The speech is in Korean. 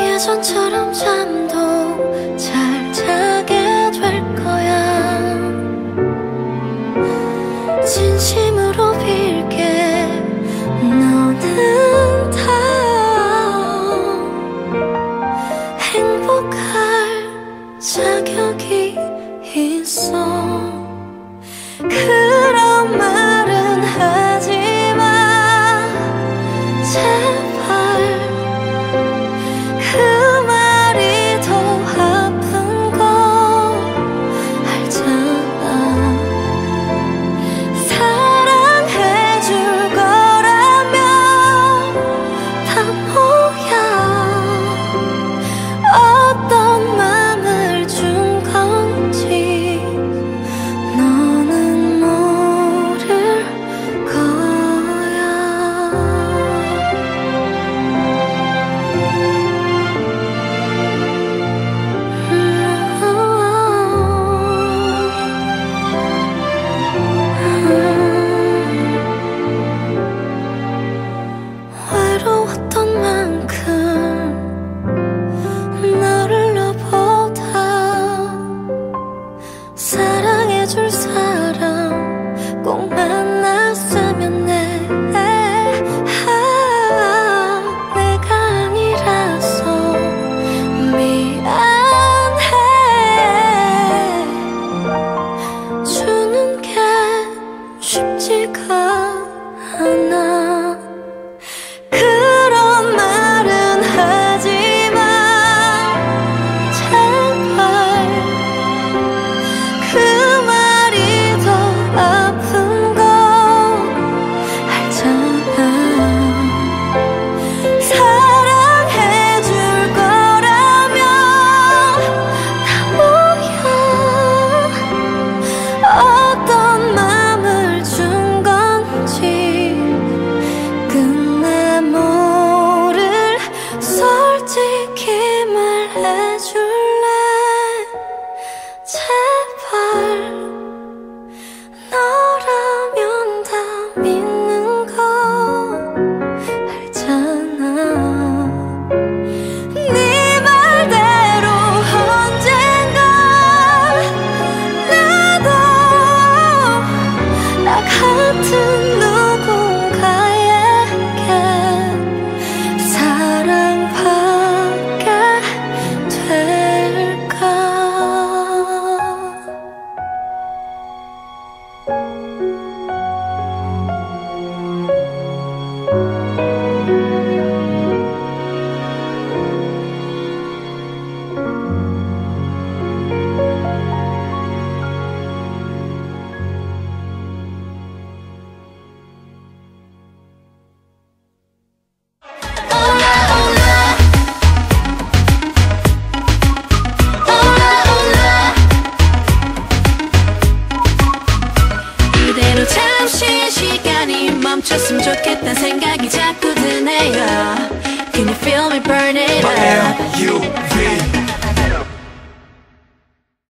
예전처럼 잠도 그 같은 누군가에게 사랑받게 될까? 자꾸 드네요 Can you feel me burn it up? my L-U-V